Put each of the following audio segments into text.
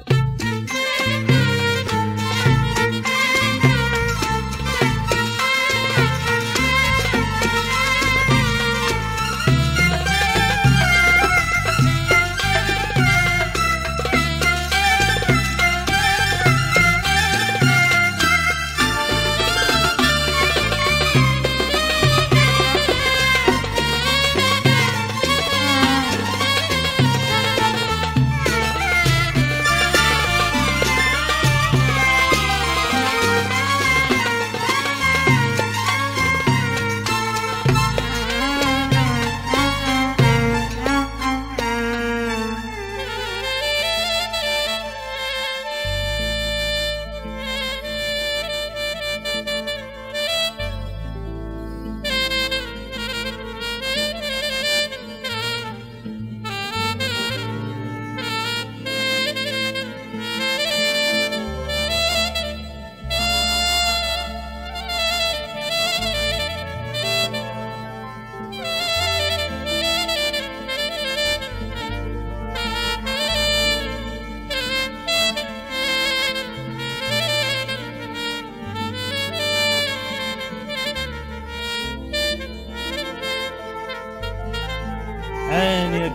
عيني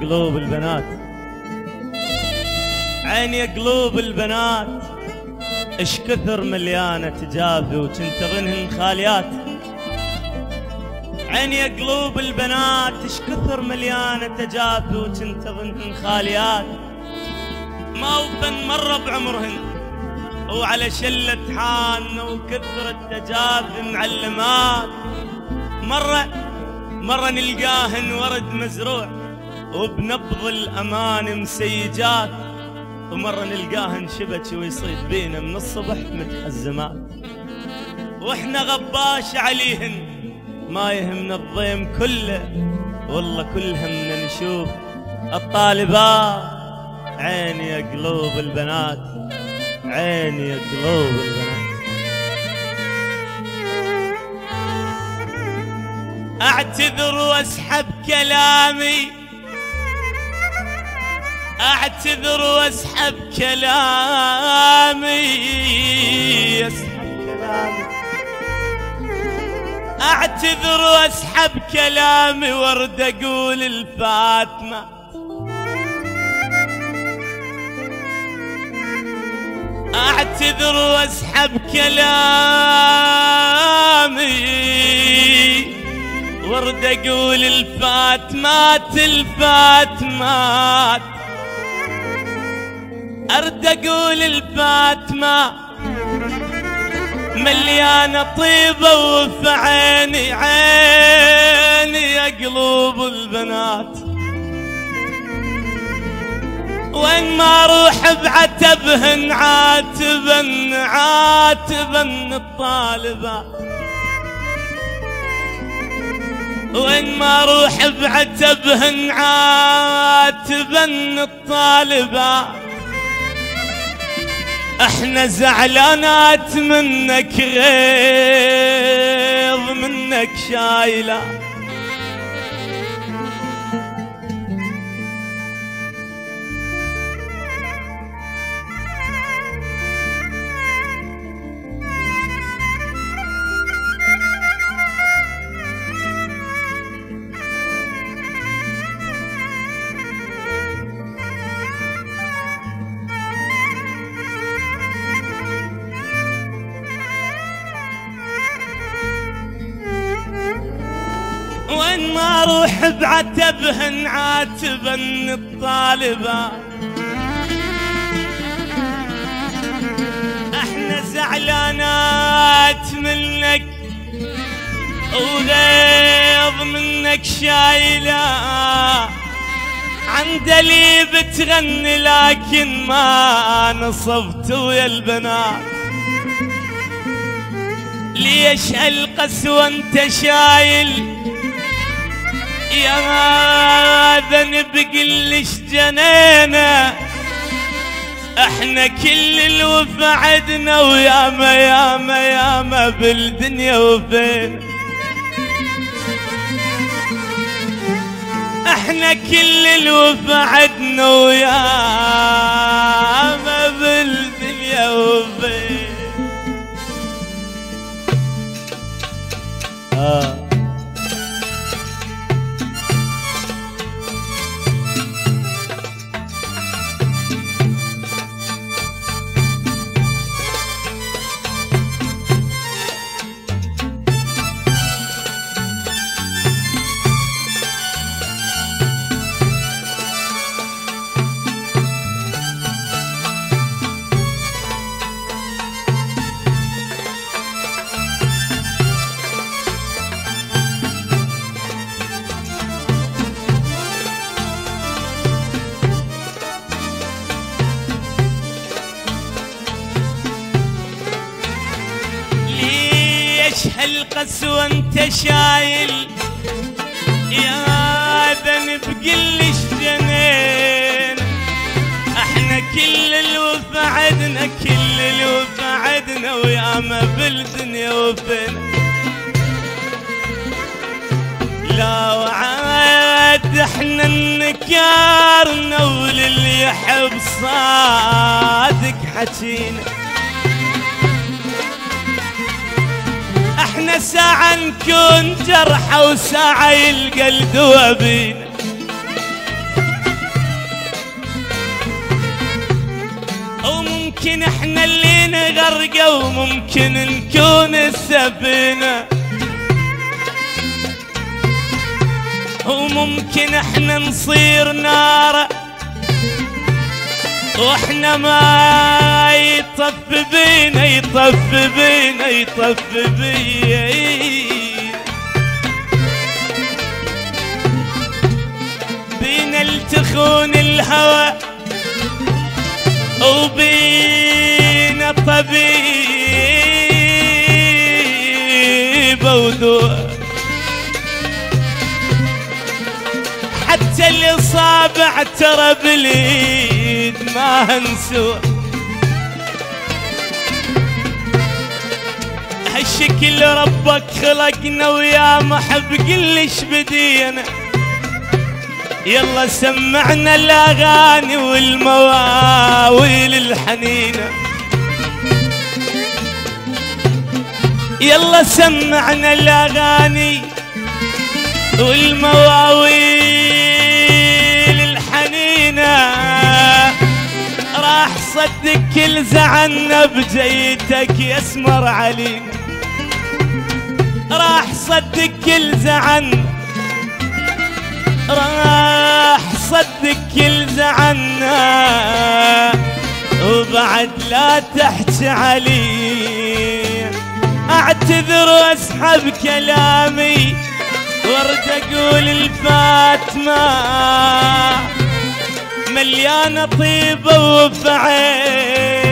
قلوب البنات. عيني قلوب البنات. اش كثر مليانة تجافي وتنتظنهن خاليات. عيني قلوب البنات اش كثر مليانة تجافي وتنتظنهن خاليات. ما وفن مرة بعمرهن. وعلى شلة حان وكثر التجافي معلمات. مرة مرة نلقاهن ورد مزروع. وبنبض الأمان مسيجات ومرة نلقاهن شبك ويصيد بينا من الصبح متحزمات وإحنا غباش عليهن ما يهمنا الضيم كله والله كل همنا نشوف الطالبات. عيني يا قلوب البنات عيني يا قلوب البنات. أعتذر واسحب كلامي أعتذر وأسحب كلامي أعتذر وأسحب كلامي وأرد أقول الفاتمة. أعتذر وأسحب كلامي ورد أقول الفاتمات الفاتمات أرد أقول الفاتمة مليانة طيبة وفي عيني عيني يا قلوب البنات. وين ما أروح بعتبهن عاتبا عاتبا الطالبات وين ما أروح بعتبهن عاتبا الطالبات إحنا زعلانات منك غيظ منك شايلة. وين ما أروح بعتبهن عاتبا الطالبة. إحنا زعلانات منك وغيظ منك شايلة. عندلي بتغني لكن ما نصبت ويا البنات. ليش هالقسوة انت شايل يا ذنب قلش جنينا إحنا كل الوفا عدنا وياما ياما ياما بالدنيا وفين. إحنا كل الوفا عدنا وياما هالقسوة انت شايل يا ذنب قلش جنين. إحنا كل الوفا عدنا كل الوفا عدنا وياما بالدنيا وفينا لا وعاد إحنا النكارنا وللي يحب صادق حكينا إحنا ساعة نكون جرحى وساعة يلقى الدوا بينا وممكن إحنا اللي نغرقه وممكن نكون السفينه وممكن إحنا نصير نار وإحنا ما يطف بينا يطف بينا التخون الهوى وبينا طبيب ودواء حتى الاصابع ترى باليد ما هنسوى هالشكل ربك خلقنا ويا محب قلش بدينا. يلا سمعنا الأغاني والمواويل الحنينة. يلا سمعنا الأغاني والمواويل الحنينة. راح صدق كل زعلنا بجيتك يا اسمر علينا. راح صدق كل زعلنا راح صدق كل زعلنا وبعد لا تحكي علي. أعتذر وأسحب كلامي. ورد أقول الفاتمة مليانة طيبة وفعين